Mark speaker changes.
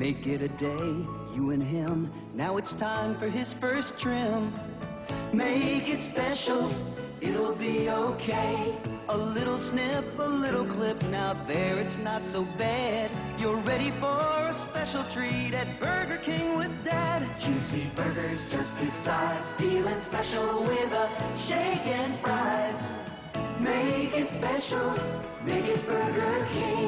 Speaker 1: Make it a day, you and him. Now it's time for his first trim. Make it special, it'll be okay. A little snip, a little clip, now there it's not so bad. You're ready for a special treat at Burger King with Dad. Juicy burgers just his size, feeling special with a shake and fries. Make it special, make it Burger King.